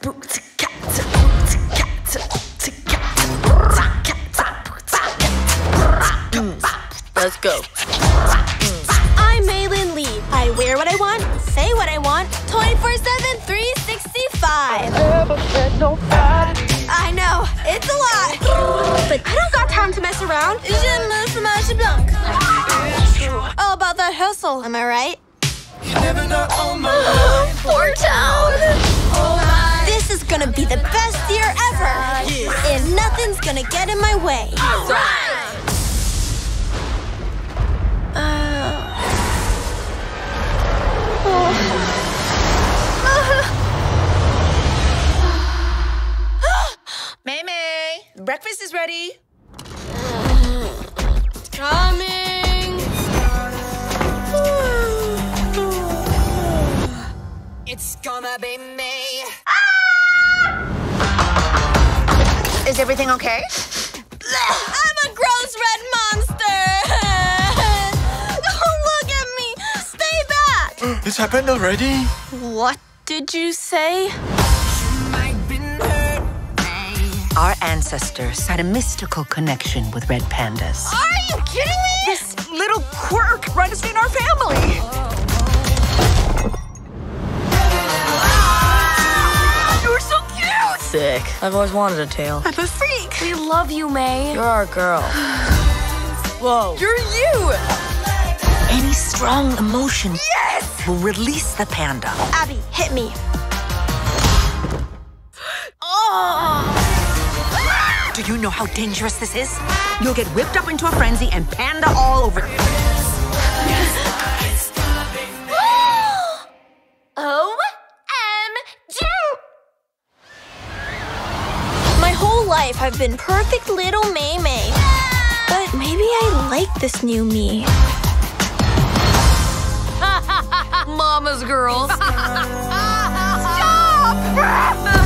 Let's go. I'm Meilin Lee. I wear what I want, say what I want, 24 7, 365. I know, it's a lot. But I don't got time to mess around. Je me fromage blanc. All about that hustle, am I right? Poor town. This is gonna be the best year ever. And nothing's gonna get in my way. Mei Mei, breakfast is ready. Coming. It's gonna be me. Is everything okay? I'm a gross red monster! Don't oh, look at me! Stay back! It's happened already? What did you say? Our ancestors had a mystical connection with red pandas. Are you kidding me? This little quirk runs in our family. Sick. I've always wanted a tail. I'm a freak. We love you, Mei. You're our girl. Whoa. You're you. Any strong emotion Yes. will release the panda. Abby, hit me. Oh! Do you know how dangerous this is? You'll get whipped up into a frenzy and panda all over. OMG! Life I've been perfect little Mei Mei. But maybe I like this new me. Mama's girl. It's